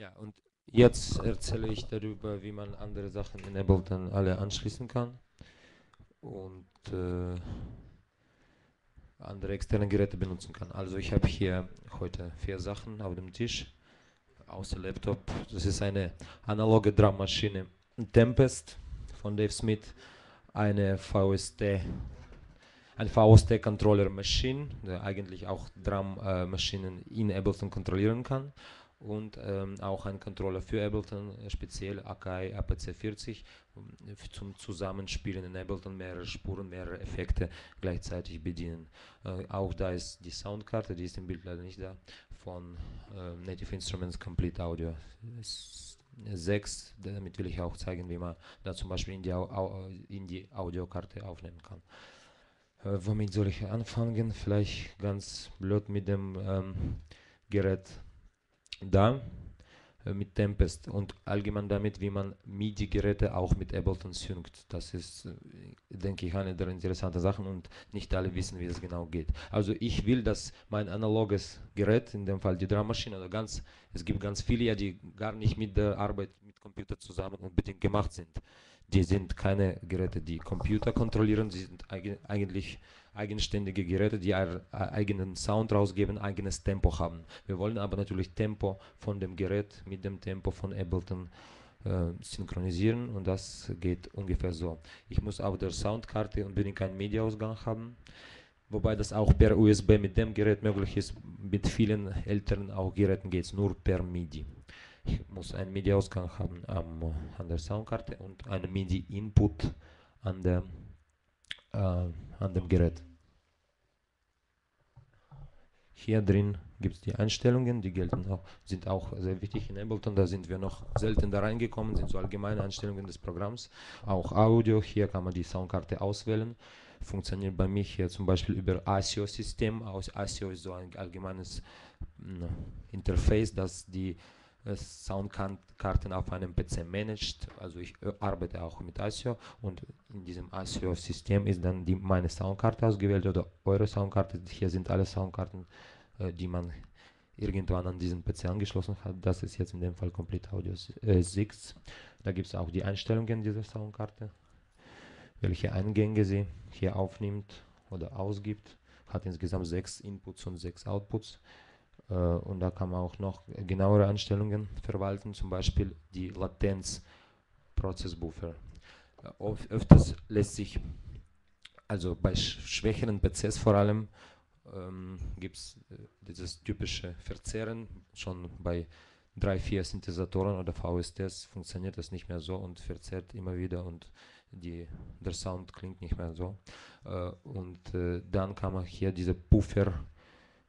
Ja, und jetzt erzähle ich darüber, wie man andere Sachen in Ableton alle anschließen kann und äh, andere externe Geräte benutzen kann. Also ich habe hier heute vier Sachen auf dem Tisch, außer Laptop. Das ist eine analoge Drummaschine Tempest von Dave Smith, eine VST, ein VST Controller Machine, der eigentlich auch Drum-Maschinen äh, in Ableton kontrollieren kann und ähm, auch ein Controller für Ableton, äh, speziell Akai APC40 zum Zusammenspielen in Ableton mehrere Spuren, mehrere Effekte gleichzeitig bedienen. Äh, auch da ist die Soundkarte, die ist im Bild leider nicht da, von äh, Native Instruments Complete Audio 6. Damit will ich auch zeigen, wie man da zum Beispiel in die, Au in die Audiokarte aufnehmen kann. Äh, womit soll ich anfangen? Vielleicht ganz blöd mit dem ähm, Gerät da äh, mit Tempest und allgemein damit, wie man MIDI-Geräte auch mit Ableton synkt. Das ist, äh, denke ich, eine der interessanten Sachen und nicht alle wissen, wie das genau geht. Also ich will, dass mein analoges Gerät, in dem Fall die Drummaschine, oder ganz, es gibt ganz viele, ja, die gar nicht mit der Arbeit mit Computer zusammen unbedingt gemacht sind. Die sind keine Geräte, die Computer kontrollieren, sie sind eigentlich eigenständige Geräte, die einen eigenen Sound rausgeben, eigenes Tempo haben. Wir wollen aber natürlich Tempo von dem Gerät mit dem Tempo von Ableton äh, synchronisieren und das geht ungefähr so. Ich muss auf der Soundkarte unbedingt keinen Media-Ausgang haben, wobei das auch per USB mit dem Gerät möglich ist. Mit vielen älteren auch Geräten geht es nur per MIDI. Ich muss einen MIDI-Ausgang haben am, an der Soundkarte und einen MIDI-Input an der äh, an dem Gerät. Hier drin gibt es die Einstellungen, die gelten auch, sind auch sehr wichtig in Ableton. Da sind wir noch selten da reingekommen, sind so allgemeine Einstellungen des Programms. Auch Audio, hier kann man die Soundkarte auswählen. Funktioniert bei mir hier zum Beispiel über ASIO-System. ASIO ist so ein allgemeines Interface, das die Soundkarten auf einem PC managt. Also ich äh, arbeite auch mit ASIO und in diesem ASIO-System ist dann die, meine Soundkarte ausgewählt oder eure Soundkarte. Hier sind alle Soundkarten, äh, die man irgendwann an diesen PC angeschlossen hat. Das ist jetzt in dem Fall Complete Audio äh, 6. Da gibt es auch die Einstellungen dieser Soundkarte, welche Eingänge sie hier aufnimmt oder ausgibt. Hat insgesamt sechs Inputs und sechs Outputs. Äh, und da kann man auch noch genauere Einstellungen verwalten, zum Beispiel die Latenz Prozessbuffer. Äh, öfters lässt sich, also bei schwächeren PCs vor allem, ähm, gibt es äh, dieses typische Verzehren. Schon bei drei, vier Synthesatoren oder VSTs funktioniert das nicht mehr so und verzerrt immer wieder und die, der Sound klingt nicht mehr so. Äh, und äh, dann kann man hier diese Puffer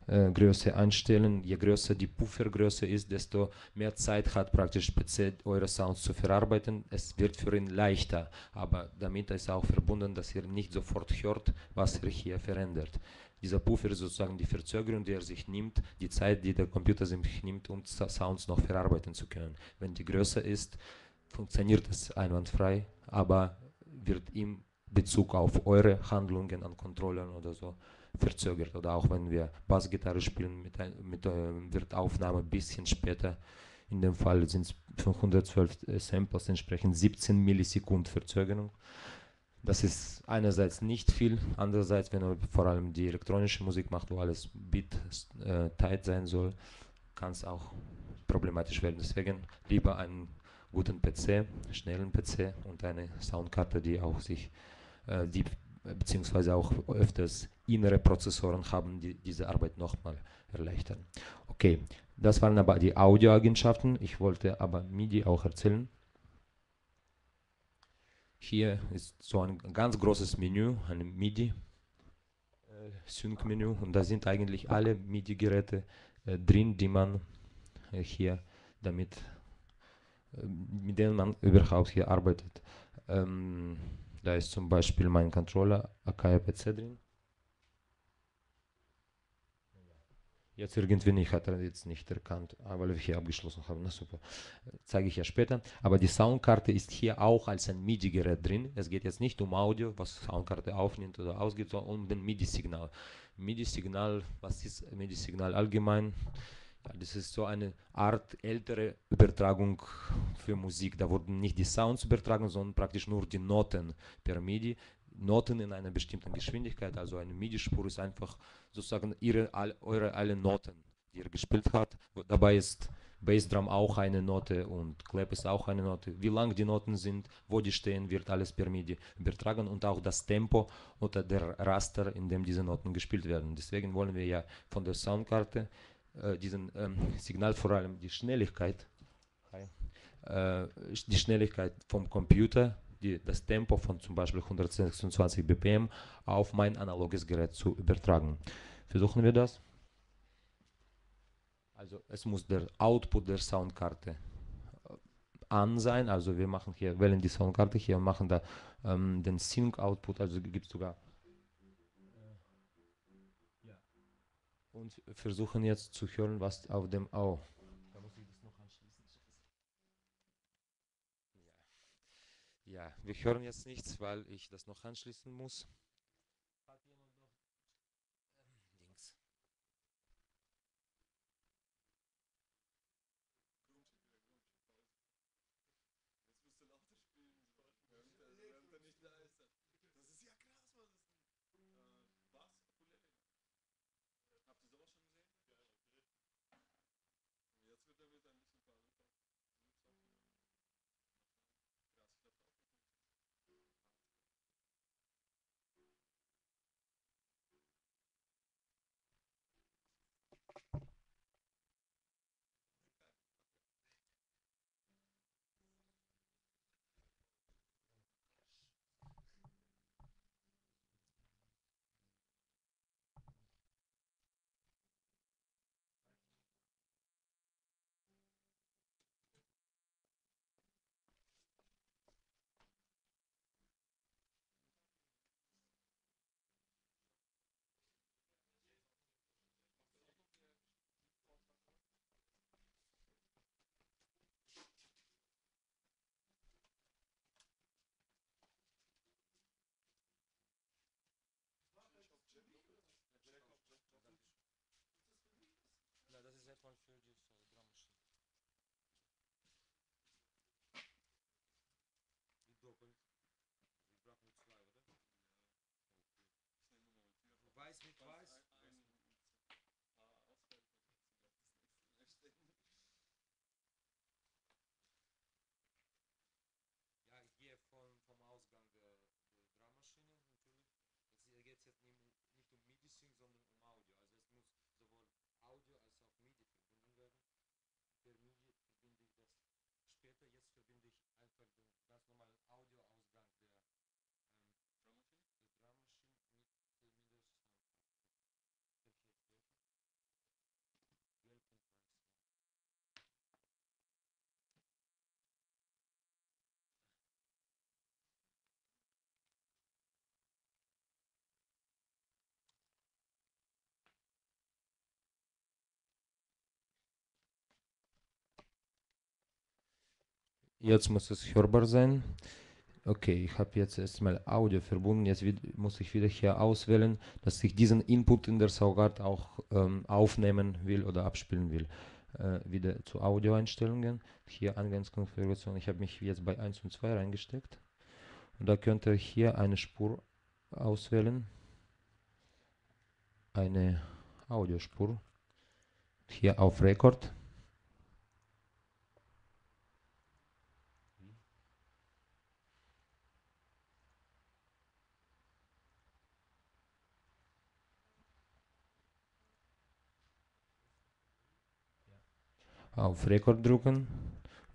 äh, Größe einstellen. Je größer die Puffergröße ist, desto mehr Zeit hat praktisch PC eure Sounds zu verarbeiten. Es wird für ihn leichter, aber damit ist auch verbunden, dass ihr nicht sofort hört, was er hier verändert. Dieser Puffer ist sozusagen die Verzögerung, die er sich nimmt, die Zeit, die der Computer sich nimmt, um Sounds noch verarbeiten zu können. Wenn die größer ist, funktioniert es einwandfrei, aber wird im Bezug auf eure Handlungen an Controllern oder so verzögert. Oder auch wenn wir Bassgitarre spielen, mit, mit, äh, wird Aufnahme ein bisschen später. In dem Fall sind es 512 Samples, entsprechend 17 Millisekunden Verzögerung. Das ist einerseits nicht viel, andererseits, wenn man vor allem die elektronische Musik macht, wo alles bit äh, tight sein soll, kann es auch problematisch werden. Deswegen lieber einen guten PC, schnellen PC und eine Soundkarte, die auch sich die beziehungsweise auch öfters innere Prozessoren haben, die diese Arbeit nochmal erleichtern. Okay, das waren aber die Audioeigenschaften. Ich wollte aber MIDI auch erzählen. Hier ist so ein ganz großes Menü, ein MIDI. Äh, Sync-Menü und da sind eigentlich alle MIDI-Geräte äh, drin, die man äh, hier damit, äh, mit denen man überhaupt hier arbeitet. Ähm, da ist zum Beispiel mein Controller Akai PC drin. Jetzt irgendwie nicht, hat er jetzt nicht erkannt, weil wir hier abgeschlossen haben. Na super, zeige ich ja später. Aber die Soundkarte ist hier auch als ein MIDI-Gerät drin. Es geht jetzt nicht um Audio, was Soundkarte aufnimmt oder ausgeht, sondern um ein MIDI-Signal. MIDI-Signal, was ist MIDI-Signal allgemein? Das ist so eine Art ältere Übertragung für Musik. Da wurden nicht die Sounds übertragen, sondern praktisch nur die Noten per MIDI. Noten in einer bestimmten Geschwindigkeit, also eine MIDI-Spur ist einfach sozusagen ihre, all, eure alle Noten, die ihr gespielt habt. Dabei ist Bassdrum auch eine Note und Clap ist auch eine Note. Wie lang die Noten sind, wo die stehen, wird alles per MIDI übertragen und auch das Tempo oder der Raster, in dem diese Noten gespielt werden. Deswegen wollen wir ja von der Soundkarte äh, diesen ähm, Signal, vor allem die Schnelligkeit, äh, die Schnelligkeit vom Computer, die, das Tempo von zum Beispiel 126 BPM auf mein analoges Gerät zu übertragen. Versuchen wir das. Also es muss der Output der Soundkarte äh, an sein. Also wir machen hier, wählen die Soundkarte hier und machen da ähm, den Sync-Output, also gibt es sogar und versuchen jetzt zu hören, was auf dem. Ja. ja, wir hören jetzt nichts, weil ich das noch anschließen muss. One für die Drummaschine. Wie doppelt? Ich brauche nur zwei, oder? Okay. Weiß mit weiß? Ja, ich gehe von, vom Ausgang der, der Drummaschine natürlich. Jetzt geht es jetzt nicht, nicht um MIDI-Sync, sondern um Audio. Also es muss sowohl Audio als auch MIDI verbunden werden. Per MIDI verbinde ich das später. Jetzt verbinde ich einfach den ganz normalen Audioausgang der, ähm, der Drummaschine mit der MIDI-Soundkarte. Perfekt, Gelb und weiß. Jetzt muss es hörbar sein. Okay, ich habe jetzt erstmal Audio verbunden. Jetzt muss ich wieder hier auswählen, dass ich diesen Input in der Soundkarte auch ähm, aufnehmen will oder abspielen will. Äh, wieder zu Audioeinstellungen. Hier Eingangskonfiguration. Ich habe mich jetzt bei 1 und 2 reingesteckt. Und da könnt ihr hier eine Spur auswählen. Eine Audiospur. Hier auf Rekord. Auf Rekord drücken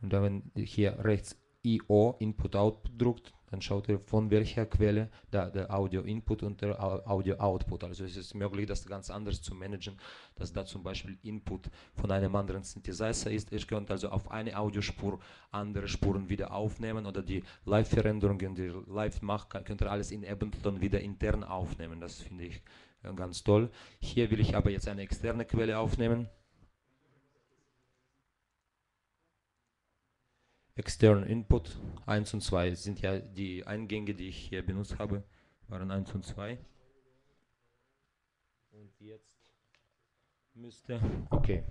und dann wenn hier rechts IO Input Output druckt, dann schaut ihr von welcher Quelle da der Audio Input und der Audio Output. Also es ist möglich, das ganz anders zu managen, dass da zum Beispiel Input von einem anderen Synthesizer ist. Ihr könnt also auf eine Audiospur andere Spuren wieder aufnehmen oder die Live-Veränderungen, die ihr live macht, könnt ihr alles in Ableton wieder intern aufnehmen. Das finde ich ganz toll. Hier will ich aber jetzt eine externe Quelle aufnehmen. externen Input 1 und 2 sind ja die Eingänge, die ich hier benutzt habe, waren 1 und 2. Und jetzt müsste. Okay.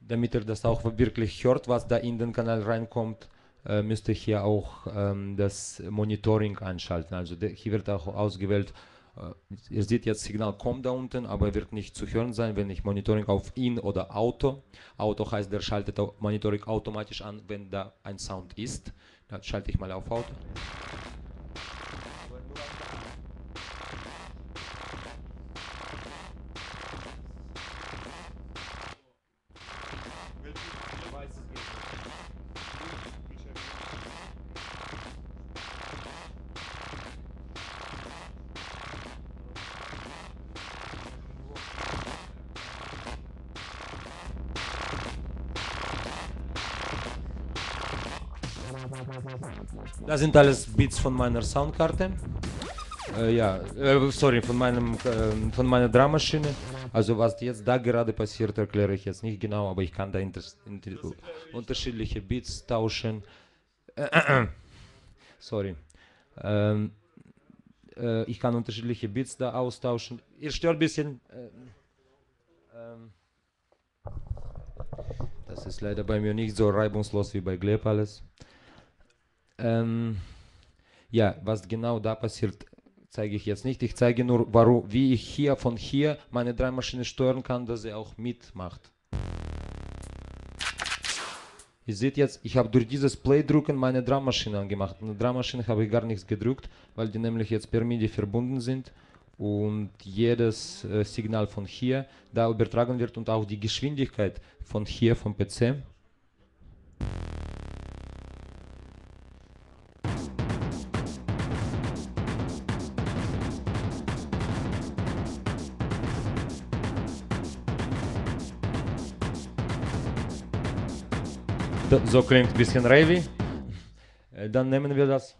Damit er das auch wirklich hört, was da in den Kanal reinkommt, äh, müsste hier auch ähm, das Monitoring einschalten. Also der, hier wird auch ausgewählt, äh, ihr seht jetzt Signal kommt da unten, aber er wird nicht zu hören sein, wenn ich Monitoring auf In oder Auto. Auto heißt, der schaltet Monitoring automatisch an, wenn da ein Sound ist. Dann schalte ich mal auf Auto. Das sind alles Beats von meiner Soundkarte. Äh, ja, äh, sorry, von, meinem, äh, von meiner Dramaschine. Also was jetzt da gerade passiert, erkläre ich jetzt nicht genau, aber ich kann da inter inter unterschiedliche Beats tauschen. sorry. Ähm, äh, ich kann unterschiedliche Beats da austauschen. Ihr stört ein bisschen. Äh, ähm, das ist leider bei mir nicht so reibungslos wie bei Gleb alles. Ähm, ja, was genau da passiert, zeige ich jetzt nicht. Ich zeige nur, warum, wie ich hier von hier meine drei Maschinen steuern kann, dass sie auch mitmacht. Ihr seht jetzt, ich habe durch dieses Play-Drücken meine Drummaschine angemacht. Eine Drummaschine habe ich gar nichts gedrückt, weil die nämlich jetzt per MIDI verbunden sind und jedes äh, Signal von hier da übertragen wird und auch die Geschwindigkeit von hier vom PC. So klingt ein bisschen Ravy. Äh, dann nehmen wir das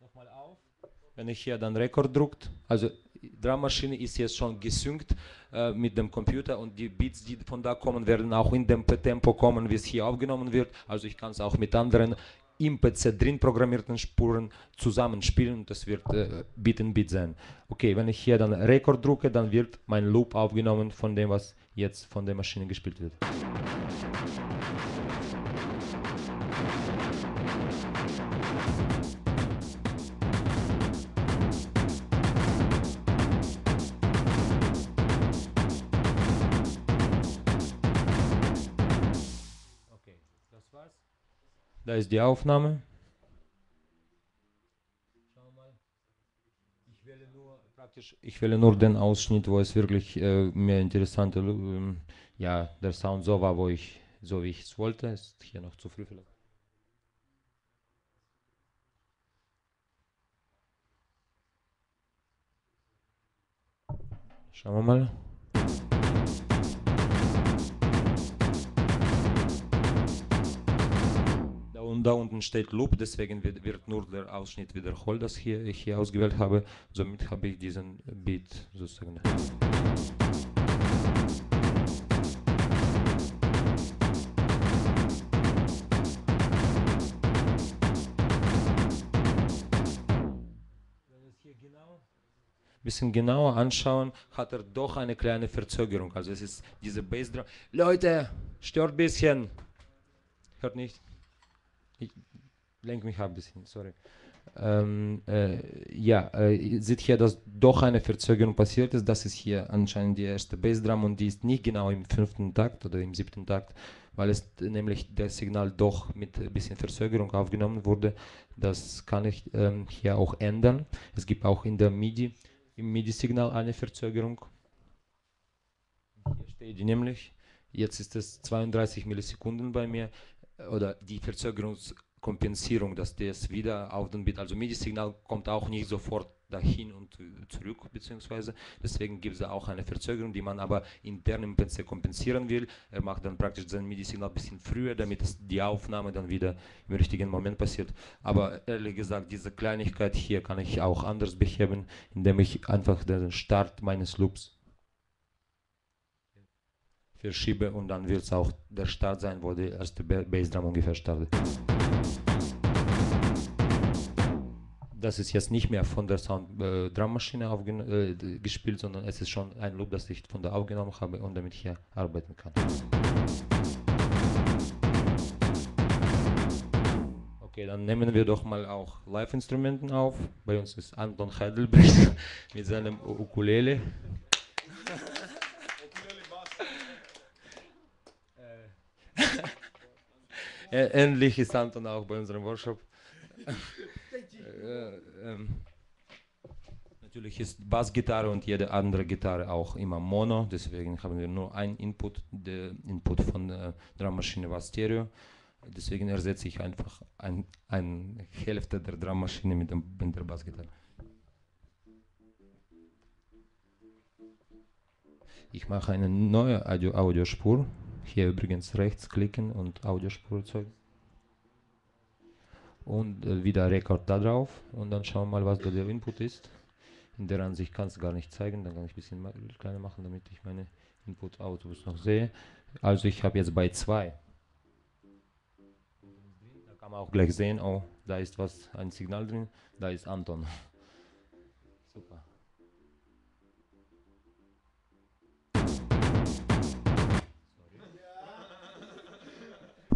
nochmal auf. Wenn ich hier dann Rekord drückt, also die Drummaschine ist jetzt schon gesynkt äh, mit dem Computer und die Beats, die von da kommen, werden auch in dem Tempo kommen, wie es hier aufgenommen wird. Also ich kann es auch mit anderen im PC drin programmierten Spuren zusammenspielen und das wird äh, Beat in Beat sein. Okay, wenn ich hier dann Rekord drücke, dann wird mein Loop aufgenommen von dem, was jetzt von der Maschine gespielt wird. Da ist die Aufnahme. Ich wähle nur praktisch, ich wähle nur den Ausschnitt, wo es wirklich äh, mir interessante, äh, ja, der Sound so war, wo ich, so wie ich es wollte. Ist hier noch zu früh vielleicht. Schauen wir mal. Und da unten steht Loop, deswegen wird, wird, nur der Ausschnitt wiederholt, das hier, ich hier ausgewählt habe. Somit habe ich diesen Beat sozusagen. bisschen genauer anschauen, hat er doch eine kleine Verzögerung. Also es ist diese Bassdrum. Leute, stört ein bisschen. Hört nicht. Ich lenke mich ein bisschen, sorry. Ähm, äh, ja, äh, seht hier, dass doch eine Verzögerung passiert ist. Das ist hier anscheinend die erste Bassdrum und die ist nicht genau im fünften Takt oder im siebten Takt, weil es nämlich das Signal doch mit ein bisschen Verzögerung aufgenommen wurde. Das kann ich ähm, hier auch ändern. Es gibt auch in der MIDI, im MIDI-Signal eine Verzögerung. Hier steht die nämlich. Jetzt ist es 32 Millisekunden bei mir oder die Verzögerungskompensierung, dass das wieder auf den Bit, also MIDI-Signal kommt auch nicht sofort dahin und zurück, beziehungsweise deswegen gibt es auch eine Verzögerung, die man aber intern im PC kompensieren will. Er macht dann praktisch sein MIDI-Signal ein bisschen früher, damit die Aufnahme dann wieder im richtigen Moment passiert. Aber ehrlich gesagt, diese Kleinigkeit hier kann ich auch anders beheben, indem ich einfach den Start meines Loops verschiebe und dann wird es auch der Start sein, wo die erste Bassdrum ungefähr startet. das ist jetzt nicht mehr von der Sound äh, Drummaschine äh, gespielt, sondern es ist schon ein Loop, das ich von der aufgenommen habe und damit hier arbeiten kann. Okay, dann nehmen wir doch mal auch Live-Instrumenten auf. Bei uns ist Anton Heidelberg mit seinem Ukulele. Ähnlich ist Anton auch bei unserem Workshop. äh, ähm, natürlich ist Bassgitarre und jede andere Gitarre auch immer Mono, deswegen haben wir nur einen Input. Der Input von der Drummaschine war Stereo. Deswegen ersetze ich einfach eine ein Hälfte der Drummaschine mit, mit der Bassgitarre. Ich mache eine neue Audio Audiospur. Hier übrigens rechts klicken und Audiospur erzeugen. Und äh, wieder Rekord da drauf. Und dann schauen wir mal, was da der Input ist. In der Ansicht kann es gar nicht zeigen. Dann kann ich ein bisschen kleiner machen, damit ich meine Input-Outputs noch sehe. Also ich habe jetzt bei 2. Da kann man auch gleich sehen, oh, da ist was, ein Signal drin. Da ist Anton.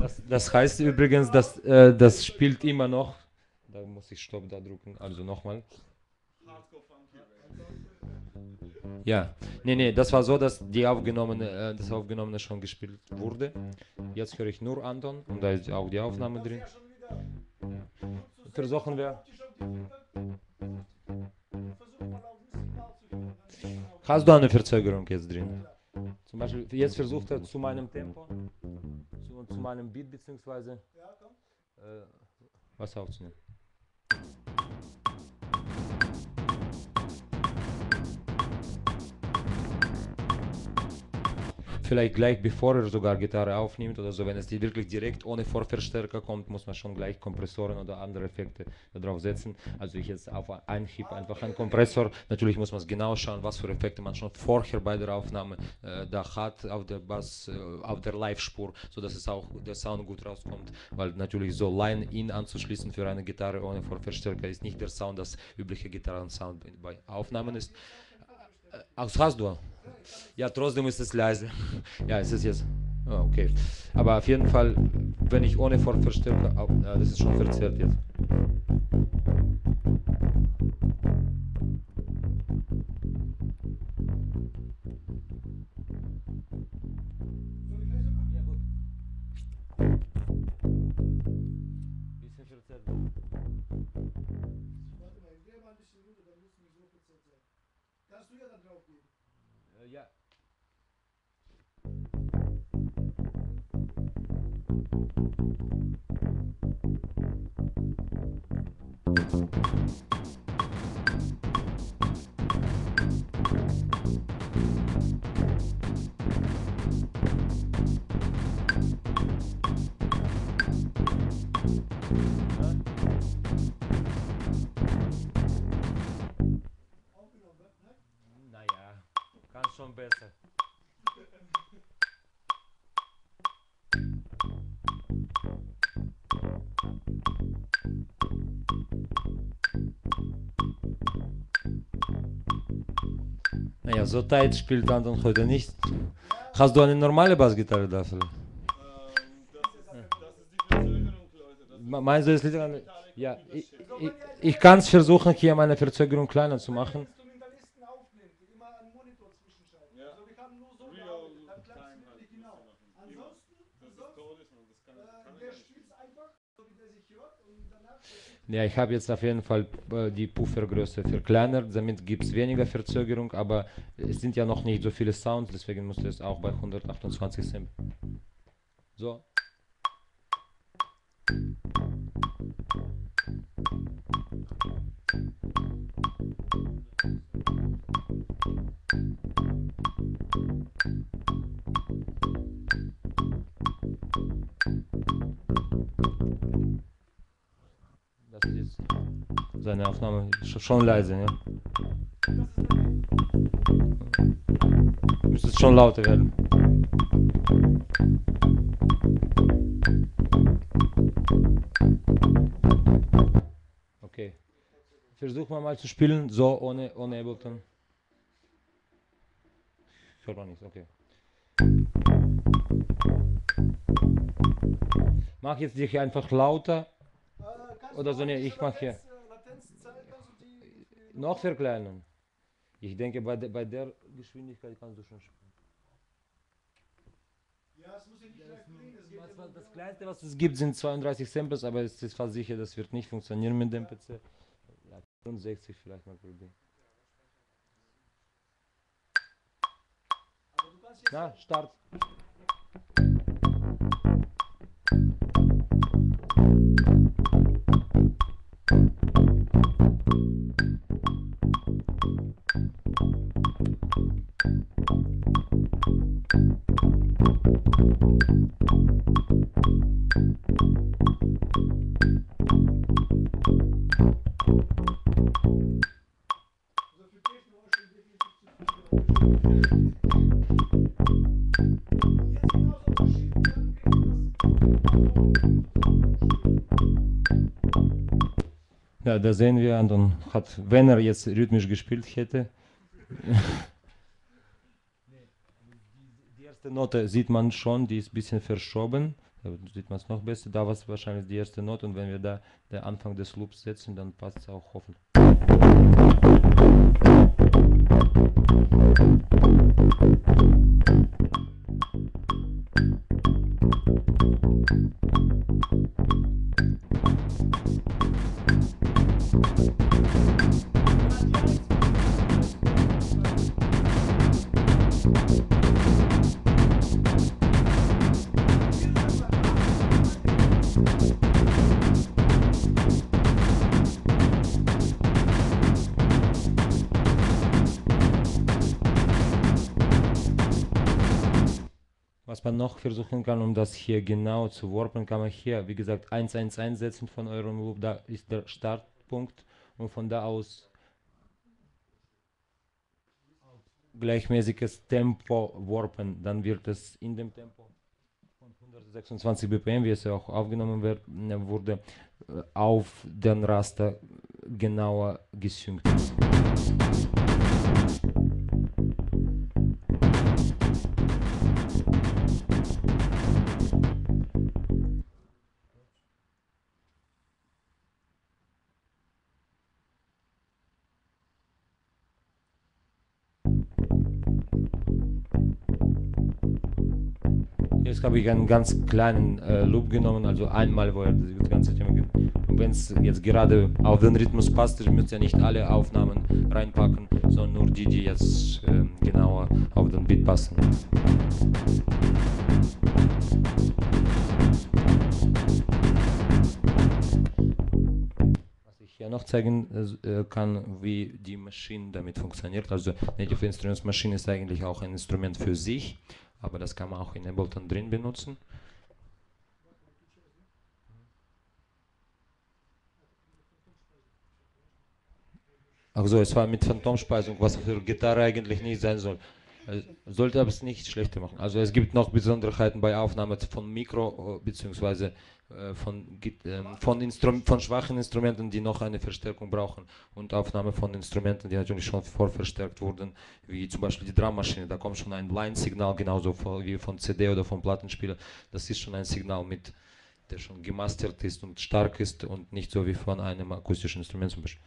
Das, das heißt übrigens, dass äh, das spielt immer noch. Da muss ich Stopp da drücken. Also nochmal. Ja, nee, nee, das war so, dass die aufgenommene, äh, das aufgenommene schon gespielt wurde. Jetzt höre ich nur Anton und da ist auch die Aufnahme drin. Versuchen wir. Hast du eine Verzögerung jetzt drin? Zum Beispiel, jetzt versucht er zu meinem Tempo, zu, zu meinem Beat beziehungsweise äh, was aufzunehmen. Vielleicht gleich bevor er sogar Gitarre aufnimmt oder so, wenn es wirklich direkt ohne Vorverstärker kommt, muss man schon gleich Kompressoren oder andere Effekte darauf setzen. Also ich jetzt auf Anhieb einfach einen Kompressor. Natürlich muss man genau schauen, was für Effekte man schon vorher bei der Aufnahme äh, da hat auf der Bass, äh, auf der Live-Spur, sodass es auch der Sound gut rauskommt, weil natürlich so Line-In anzuschließen für eine Gitarre ohne Vorverstärker ist nicht der Sound, das übliche Gitarrensound bei Aufnahmen ist. Äh, hast du? Ja, trotzdem ist es leise. Ja, es ist jetzt. Oh, okay. Aber auf jeden Fall, wenn ich ohne Fortverstärker. Oh, ja, das ist schon verzerrt jetzt. Thank you. So tight spielt Anton heute nicht. Hast du eine normale Bassgitarre dafür? Ähm, Meinst du, liegt an... Ja, ich, ich, ich kann es versuchen, hier meine Verzögerung kleiner zu machen. Ja, ich habe jetzt auf jeden Fall äh, die Puffergröße verkleinert, damit gibt es weniger Verzögerung, aber es sind ja noch nicht so viele Sounds, deswegen muss es auch bei 128 Sim. So. Seine Aufnahme schon leise, ja. Müsste es schon lauter werden. Okay. Versuch mal mal zu spielen, so ohne, ohne Ableton. Hört man nichts, okay. Mach jetzt dich einfach lauter. Oder so, ne, ich mach hier. Noch verkleinern. Ich denke, bei, de, bei der Geschwindigkeit kannst du schon spielen. Ja, es muss ja nicht ja was, nur das kleinste, was es gibt, sind 32 Samples, aber es ist fast sicher, das wird nicht funktionieren mit dem PC. Ja, 64 vielleicht mal probieren. Na, Start. Da sehen wir, Anton hat, wenn er jetzt rhythmisch gespielt hätte. Die erste Note sieht man schon, die ist ein bisschen verschoben. Da sieht man es noch besser. Da war es wahrscheinlich die erste Note und wenn wir da den Anfang des Loops setzen, dann passt es auch hoffentlich. Was man noch versuchen kann, um das hier genau zu warpen, kann man hier, wie gesagt, 1, 1 einsetzen von eurem Loop. Da ist der Startpunkt und von da aus gleichmäßiges Tempo warpen. Dann wird es in dem Tempo von 126 BPM, wie es ja auch aufgenommen wer- wurde, äh, auf den Raster genauer gesynkt. Jetzt habe ich einen ganz kleinen äh, Loop genommen, also einmal, wo er das ganze Thema geht. Und wenn es jetzt gerade auf den Rhythmus passt, ihr müsst ja nicht alle Aufnahmen reinpacken, sondern nur die, die jetzt ähm, genauer auf den Beat passen. Was ich hier noch zeigen äh, kann, wie die Maschine damit funktioniert. Also Native Instruments Maschine ist eigentlich auch ein Instrument für sich, aber das kann man auch in Ableton drin benutzen. Ach so, es war mit Phantomspeisung, was für Gitarre eigentlich nicht sein soll. Äh, Sollte aber es nicht schlechter machen. Also es gibt noch Besonderheiten bei Aufnahme von Mikro äh, beziehungsweise äh, von, ähm, von, von schwachen Instrumenten, die noch eine Verstärkung brauchen und Aufnahme von Instrumenten, die natürlich schon vorverstärkt wurden, wie zum Beispiel die Drummaschine. Da kommt schon ein Line-Signal, genauso von- wie von CD oder vom Plattenspieler. Das ist schon ein Signal mit, der schon gemastert ist und stark ist und nicht so wie von einem akustischen Instrument zum Beispiel.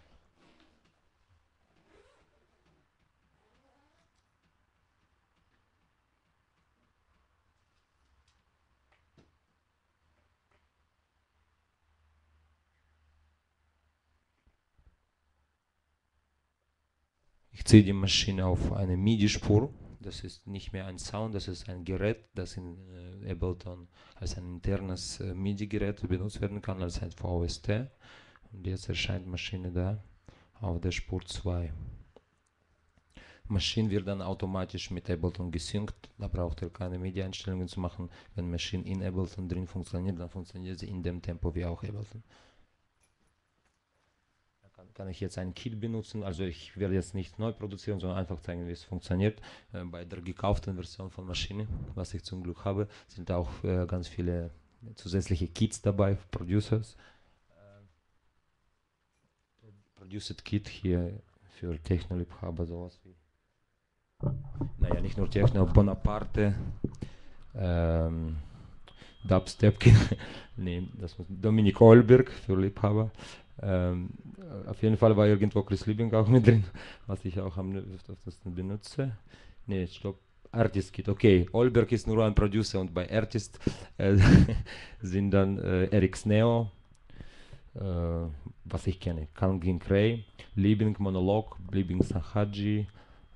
Ich ziehe die Maschine auf eine MIDI-Spur. Das ist nicht mehr ein Sound, das ist ein Gerät, das in äh, Ableton als ein internes äh, MIDI-Gerät benutzt werden kann, als ein VST. Und jetzt erscheint Maschine da auf der Spur 2. Maschine wird dann automatisch mit Ableton gesynkt. Da braucht ihr keine MIDI-Einstellungen zu machen. Wenn Maschine in Ableton drin funktioniert, dann funktioniert sie in dem Tempo wie auch Ableton. Kann, ich jetzt ein Kit benutzen. Also ich werde jetzt nicht neu produzieren, sondern einfach zeigen, wie es funktioniert. Äh, bei der gekauften Version von Maschine, was ich zum Glück habe, sind auch äh, ganz viele zusätzliche Kits dabei, Producers. Produced Kit hier für Techno-Liebhaber, sowas wie. Naja, nicht nur Techno, Bonaparte, ähm, Dubstep, nee, das muss Dominik Olberg für Liebhaber. Ähm, auf jeden Fall war irgendwo Chris Liebing auch mit drin, was ich auch am öftesten benutze. Nee, stopp. Artist Kit, okay. Olberg ist nur ein Producer und bei Artist äh, sind dann äh, Eric Sneo, äh, was ich kenne, Kangin Cray, Liebing Monolog, Liebing Sahaji,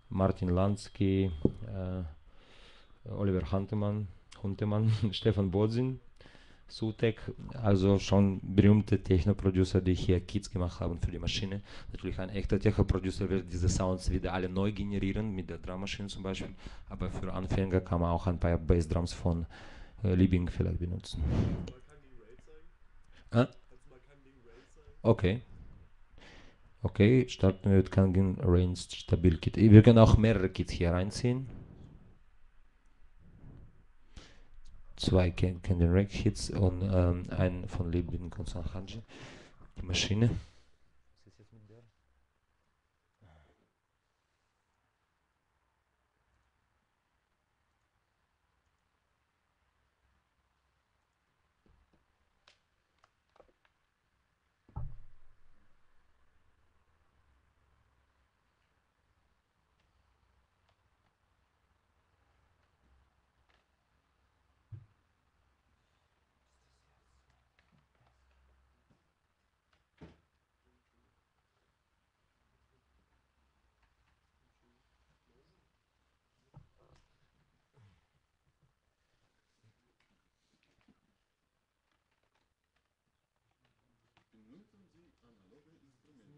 Martin Lansky, äh, Oliver Huntemann, Huntemann Stefan Bodzin, Sutek, also schon berühmte Techno-Producer, die hier Kits gemacht haben für die Maschine. Natürlich ein echter Techno-Producer wird diese Sounds wieder alle neu generieren, mit der Drummaschine zum Beispiel, aber für Anfänger kann man auch ein paar Bassdrums von äh, Liebing vielleicht benutzen. Ah? Okay. Okay, starten wir mit Kangin Range Stabil Kit. Wir können auch mehrere Kits hier reinziehen. Zwei Candy Rack Hits und ähm, einen von Lebin Konstantin. Die Maschine.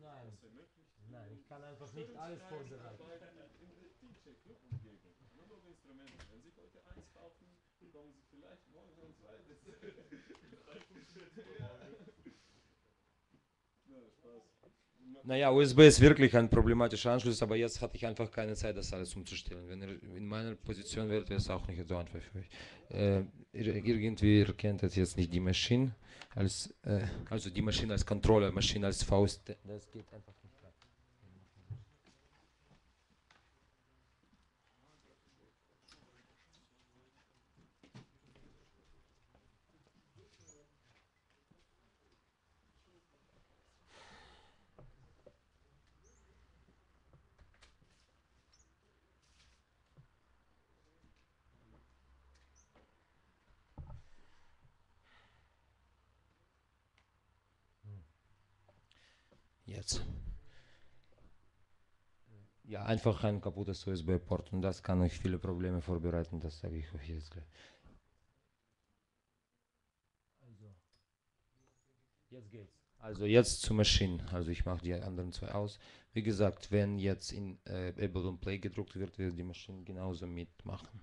Nein. Nein, ich kann einfach nicht alles vorbereiten. Analoge Instrumente. Wenn Sie heute eins kaufen, bekommen Sie vielleicht morgen ein zweites. Na, Spaß. Naja, USB ist wirklich ein problematischer Anschluss, aber jetzt hatte ich einfach keine Zeit, das alles umzustellen. Wenn ihr in meiner Position wärt, wäre es auch nicht so einfach für euch. Äh, ir- irgendwie erkennt das jetzt nicht die Maschine als, äh, also die Maschine als Controller, Maschine als Faust. Das geht einfach nicht. rein. Jetzt. Ja, einfach ein kaputtes USB-Port und das kann euch viele Probleme vorbereiten, das sage ich euch jetzt gleich. Also, jetzt geht's. Also jetzt zur Maschine. Also ich mache die anderen zwei aus. Wie gesagt, wenn jetzt in äh, Able Play gedruckt wird, wird die Maschine genauso mitmachen.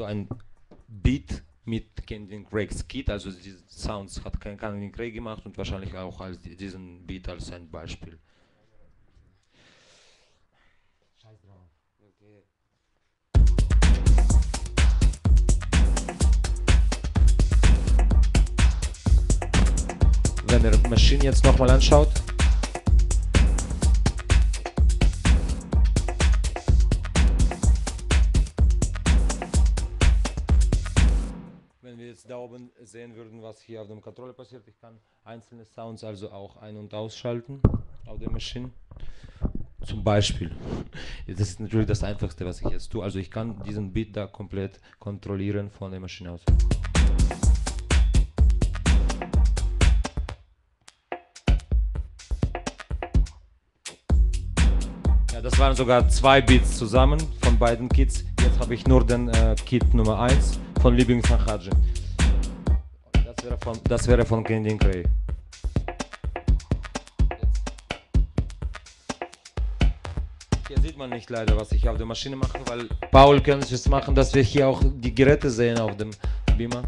Also ein Beat mit Kenyon Craig's Kit, also diese Sounds hat Kenyon Craig gemacht und wahrscheinlich auch als die- diesen Beat als ein Beispiel. Wenn ihr Maschine jetzt nochmal anschaut, da oben sehen würden, was hier auf dem Controller passiert, ich kann einzelne Sounds also auch ein- und ausschalten auf der Maschine. Zum Beispiel. Das ist natürlich das Einfachste, was ich jetzt tue. Also ich kann diesen Beat da komplett kontrollieren von der Maschine aus. Ja, das waren sogar zwei Beats zusammen von beiden Kits. Jetzt habe ich nur den äh, Kit Nummer 1 von Liebing Sanhaji. Das wäre von, das wäre von Candy Cray. Hier sieht man nicht leider, was ich auf der Maschine mache, weil Paul kann es machen, dass wir hier auch die Geräte sehen auf dem Beamer.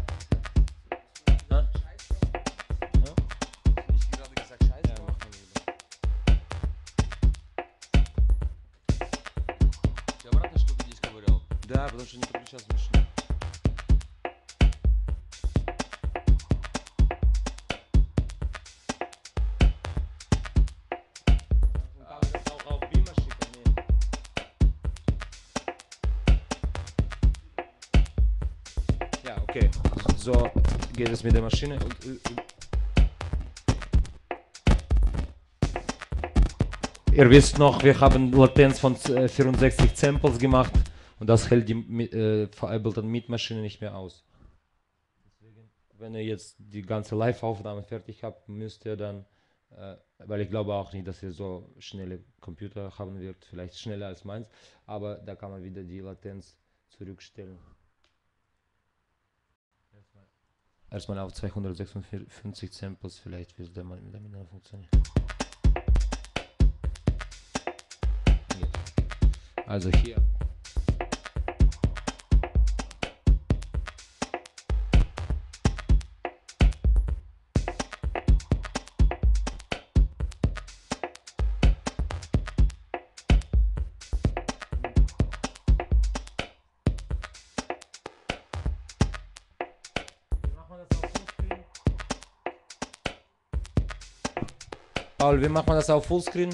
Mit der Maschine. Und, äh, äh, Ihr wisst noch, wir haben Latenz von äh, 64 Samples gemacht und das hält die äh, verabelten Mietmaschine nicht mehr aus. Deswegen, wenn ihr jetzt die ganze Live-Aufnahme fertig habt, müsst ihr dann, äh, weil ich glaube auch nicht, dass ihr so schnelle Computer haben wird, vielleicht schneller als meins, aber da kann man wieder die Latenz zurückstellen. Erstmal- Erstmal auf 256 Samples, vielleicht wird dann mal damit dann funktionieren. Also hier. Paul, wie macht man das auf Fullscreen?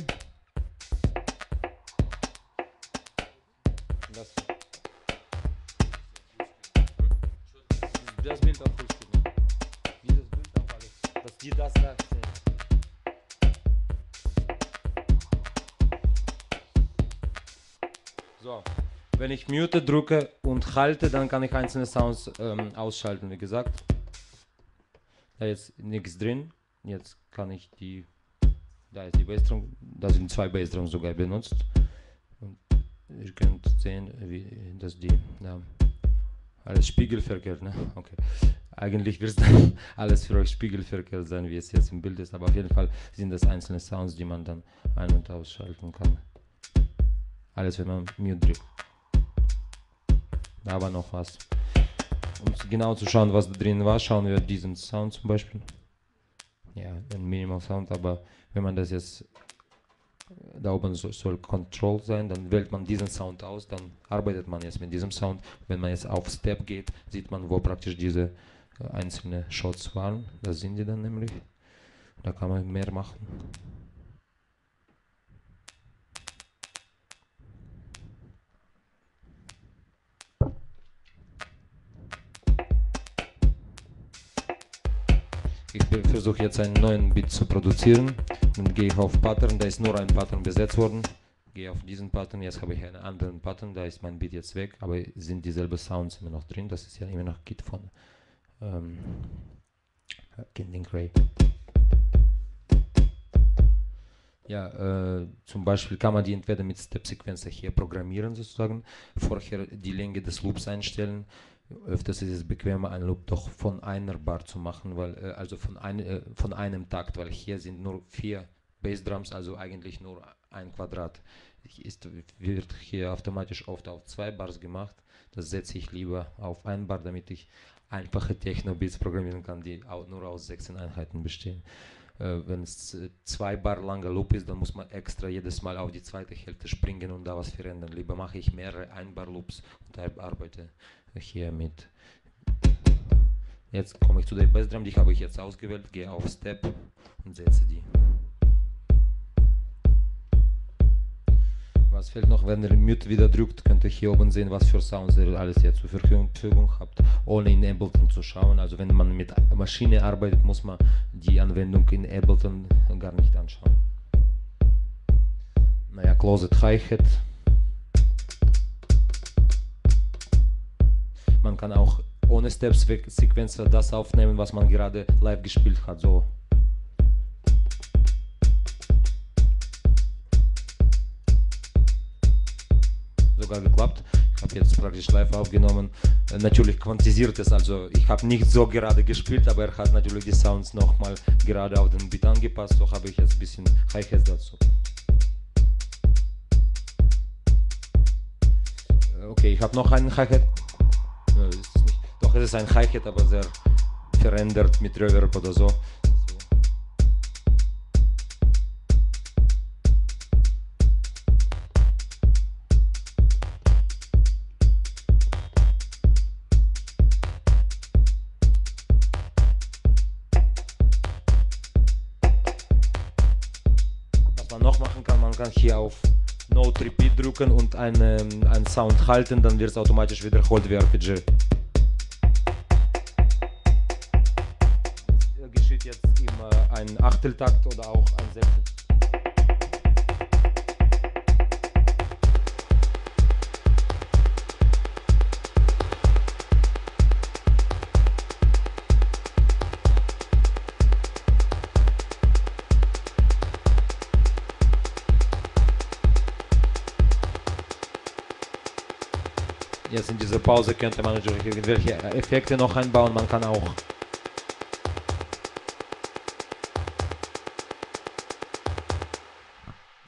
Das. Hm? Das Bild auf Fullscreen. Dieses Bild auf alles. Dass die das da. So. Wenn ich Mute drücke und halte, dann kann ich einzelne Sounds ähm, ausschalten, wie gesagt. Da ist nichts drin. Jetzt kann ich die. Da ist die Bassdrum. Da sind zwei Bassdrums sogar benutzt. Und ihr könnt sehen, wie dass die. Ja, alles spiegelverkehrt, ne? Okay. Eigentlich wird es dann alles für euch spiegelverkehrt sein, wie es jetzt im Bild ist. Aber auf jeden Fall sind das einzelne Sounds, die man dann ein- und ausschalten kann. Alles, wenn man Mute drückt. Da war noch was. Um genau zu schauen, was da drin war, schauen wir diesen Sound zum Beispiel. Ja, ein Minimal Sound, aber wenn man das jetzt da oben so, soll Control sein, dann wählt man diesen Sound aus, dann arbeitet man jetzt mit diesem Sound. Wenn man jetzt auf Step geht, sieht man, wo praktisch diese äh, einzelnen Shots waren. Da sind die dann nämlich. Da kann man mehr machen. Ich versuche jetzt einen neuen Beat zu produzieren. Dann gehe auf Pattern, da ist nur ein Pattern besetzt worden. Gehe auf diesen Pattern, jetzt habe ich einen anderen Pattern, da ist mein Beat jetzt weg, aber sind dieselben Sounds immer noch drin. Das ist ja immer noch Kit von ähm, Kending Ray. Ja, äh, zum Beispiel kann man die entweder mit Step-Sequencer hier programmieren sozusagen, vorher die Länge des Loops einstellen. Öfters ist es bequemer, einen Loop doch von einer Bar zu machen, weil äh, also von, ein, äh, von einem Takt, weil hier sind nur vier Bassdrums, also eigentlich nur ein Quadrat. Ist, wird hier automatisch oft auf zwei Bars gemacht. Das setze ich lieber auf ein Bar, damit ich einfache Techno-Beats programmieren kann, die auch nur aus 16 Einheiten bestehen. Äh, Wenn es äh, zwei Bar langer Loop ist, dann muss man extra jedes Mal auf die zweite Hälfte springen und da was verändern. Lieber mache ich mehrere Ein-Bar-Loops und ar- arbeite hier mit. Jetzt komme ich zu der Bassdrum, die habe ich jetzt ausgewählt, gehe auf Step und setze die. Was fehlt noch, wenn ihr Mute wieder drückt, könnt ihr hier oben sehen, was für Sounds ihr alles hier zur Verfügung habt, ohne in Ableton zu schauen. Also wenn man mit Maschine arbeitet, muss man die Anwendung in Ableton gar nicht anschauen. Naja, Closet Hi-Hat. Man kann auch ohne Steps-Sequencer das aufnehmen, was man gerade live gespielt hat. So. Sogar geklappt. Ich habe jetzt praktisch live aufgenommen. Natürlich quantisiert es, also ich habe nicht so gerade gespielt, aber er hat natürlich die Sounds nochmal gerade auf den Beat angepasst. So habe ich jetzt ein bisschen Hi-Hats dazu. Okay, ich habe noch einen Hi-Hat. Ist nicht. Doch, es ist ein Hi-Hat, aber sehr verändert mit Reverb oder so. Drücken und einen, einen Sound halten, dann wird es automatisch wiederholt wie RPG. Das geschieht jetzt immer ein Achteltakt oder auch ein Sechstel. Jetzt in dieser Pause könnte man natürlich irgendwelche Effekte noch einbauen. Man kann auch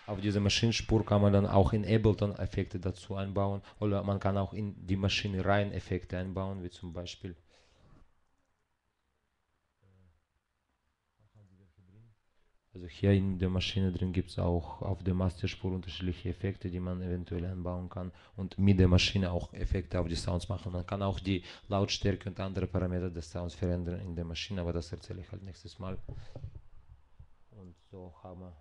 auf diese Maschinenspur kann man dann auch in Ableton Effekte dazu einbauen oder man kann auch in die Maschine rein Effekte einbauen, wie zum Beispiel Also hier in der Maschine drin gibt es auch auf der Masterspur unterschiedliche Effekte, die man eventuell einbauen kann und mit der Maschine auch Effekte auf die Sounds machen. Man kann auch die Lautstärke und andere Parameter des Sounds verändern in der Maschine, aber das erzähle ich halt nächstes Mal. Und so haben wir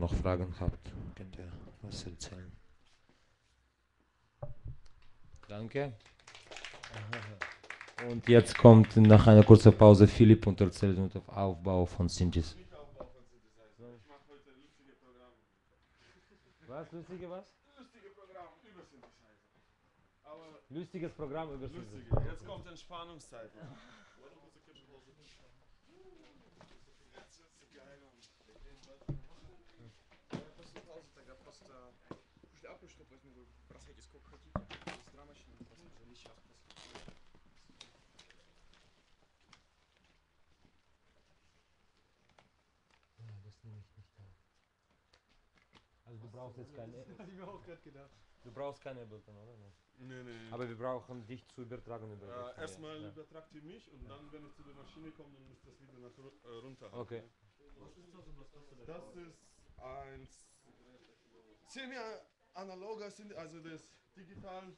noch Fragen habt, könnt ihr was erzählen. Danke. Und jetzt kommt nach einer kurzen Pause Philipp und erzählt uns auf Aufbau von Synthes. Synthesizer. Was? Lustige was? Lustige Programme über Synthesizer. Aber Lustiges Programm über lustige. Jetzt kommt Entspannungszeit. Also du brauchst jetzt keine, Hab ich mir auch gerade gedacht. du brauchst keine Ableton, oder? Nee, nee. Aber wir brauchen dich zu übertragen über Ja, das erstmal dir. übertragt ihr mich und dann, wenn ich zu der Maschine komme, dann muss das wieder nach äh, runter. Okay. Das ist ein semi-analoger, Synth- also das digital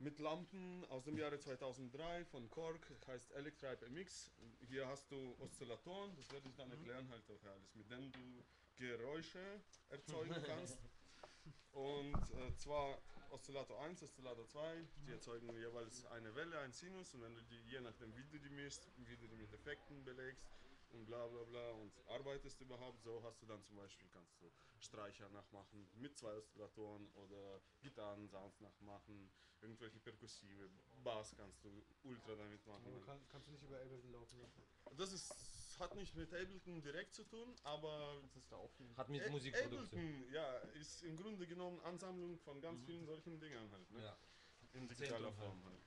mit Lampen aus dem Jahre 2003 von Korg, heißt Electribe MX. Hier hast du Oszillatoren, das werde ich dann erklären halt auch alles, mit denen du Geräusche erzeugen kannst. Und äh, zwar Oszillator 1, Oszillator 2, die erzeugen jeweils eine Welle, ein Sinus und wenn du die, je nachdem wie du die misst, wie du die mit Effekten belegst und bla bla bla und arbeitest überhaupt, so hast du dann zum Beispiel, kannst du Streicher nachmachen mit zwei Oszillatoren oder Gitarren-Sounds nachmachen, irgendwelche perkussive, Bass kannst du ultra damit machen. Aber kann, kannst du nicht über Ableton laufen lassen. Das ist, hat nicht mit Ableton direkt zu tun, aber Das ist da offen. Hat mit A- Musikproduktion. Ableton, ja, ist im Grunde genommen Ansammlung von ganz vielen solchen Dingern halt, ne? Ja. In digitaler Zentrum halt. Form halt.